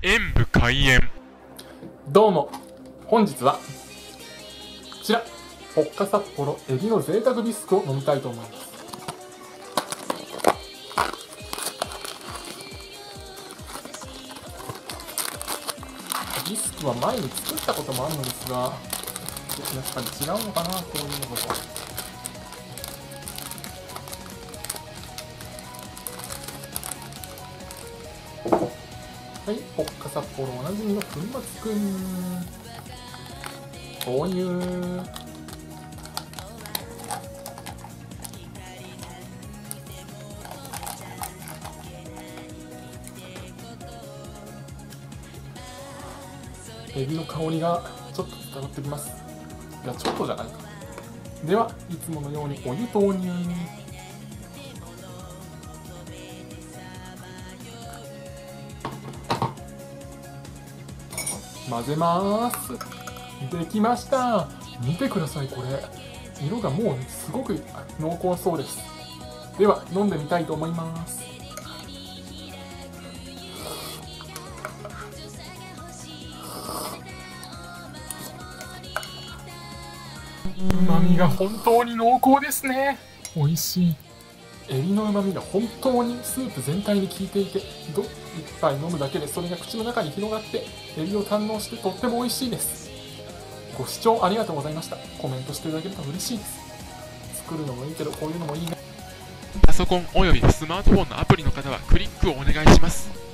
演武開演。どうも。本日はこちら。ポッカ札幌エビの贅沢ビスクを飲みたいと思います。ビスクは前に作ったこともあるのですがやっぱり違うのかなこういうのとはい、ポッカ札幌おなじみの粉末くん。豆乳エビの香りがちょっと伝わってきます。いやちょっとじゃないか。ではいつものようにお湯投入。混ぜます。できました。見てくださいこれ。色がもうすごく濃厚そうです。では飲んでみたいと思います。うまみが本当に濃厚ですね。美味しいエビのうまみが本当にスープ全体に効いていてど一杯飲むだけでそれが口の中に広がってエビを堪能してとっても美味しいです。ご視聴ありがとうございました。コメントしていただけると嬉しいです。作るのもいいけどこういうのもいいね。パソコンおよびスマートフォンのアプリの方はクリックをお願いします。